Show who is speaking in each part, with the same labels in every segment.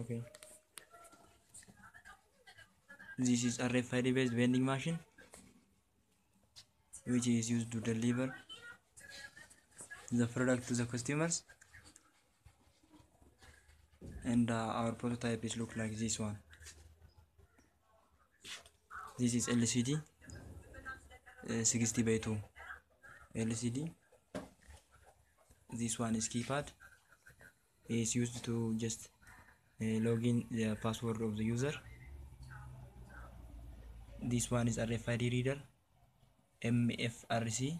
Speaker 1: okay. This is a RFID based vending machine which is used to deliver the product to the customers. And uh, our prototype is look like this one. This is LCD uh, 60 by 2 LCD this one is keypad. Is used to just uh, log the password of the user. This one is RFID reader MFRC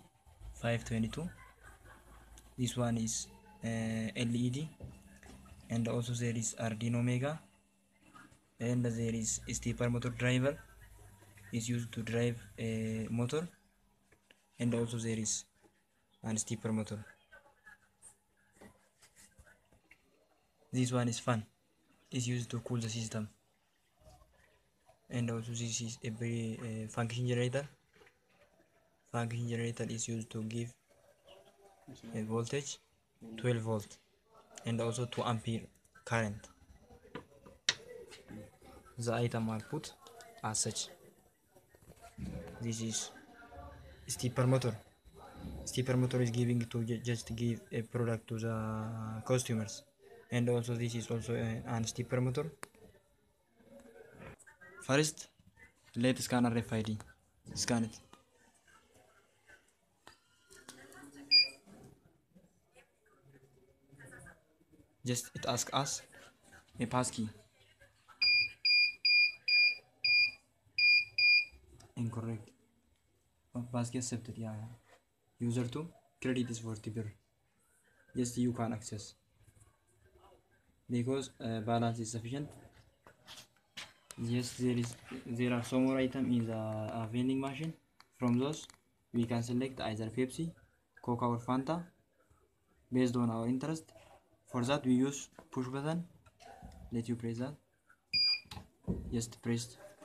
Speaker 1: 522 this one is uh, LED and also there is Arduino Mega and there is stepper motor driver. Is used to drive a motor and also there is an stepper motor. This one is fan is used to cool the system. And also this is a very uh, function generator. Function generator is used to give a voltage 12 volt and also 2 ampere current. The item are put as such. This is stepper motor. Stepper motor is giving to just give a product to the customers and also this is also an stepper motor. First let's scan RFID scan it. Just it asks us a passkey incorrect. Oh, passkey accepted. Yeah, user 2 credit is 40 birr just you can access because uh, balance is sufficient. Yes there is there are some more item in the uh, vending machine. From those we can select either pepsi coca or fanta based on our interest. For that we use push button. Let you press that. Just press